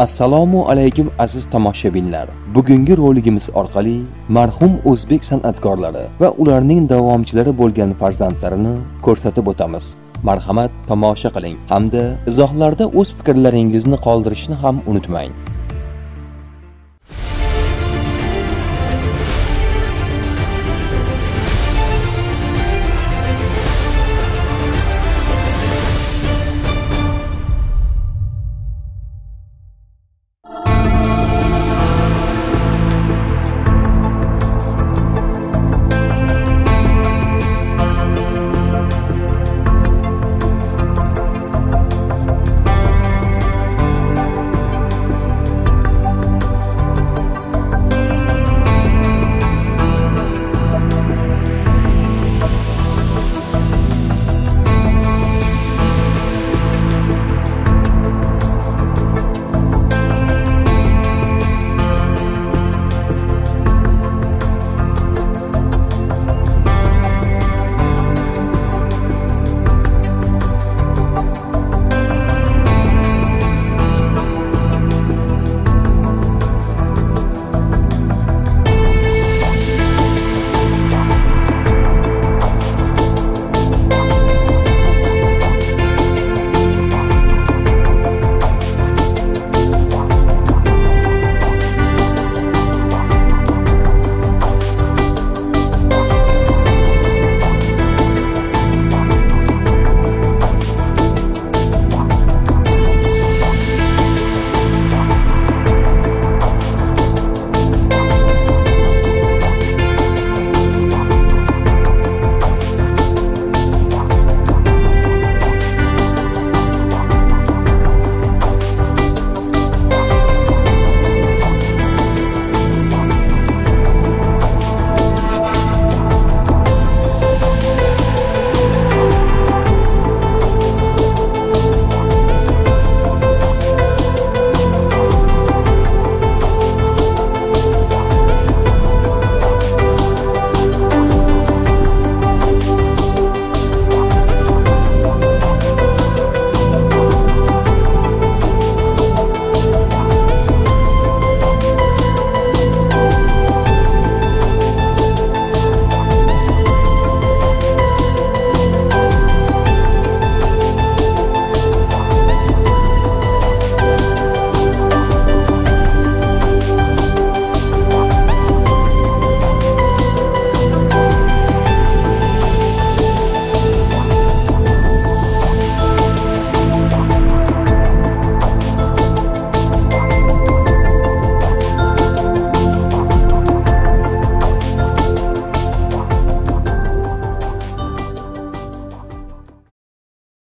assalomu alaykum aziz tomoshabinlar. Bugungi roligimiz orqali marhum o'zbek san'atkorlari va ularning davomchilari bo'lgan farzandlarini ko'rsatib o'tamiz. Marhamat tomosha qiling. Hamda izohlarda o'z fikrlaringizni qoldirishni ham unutmang.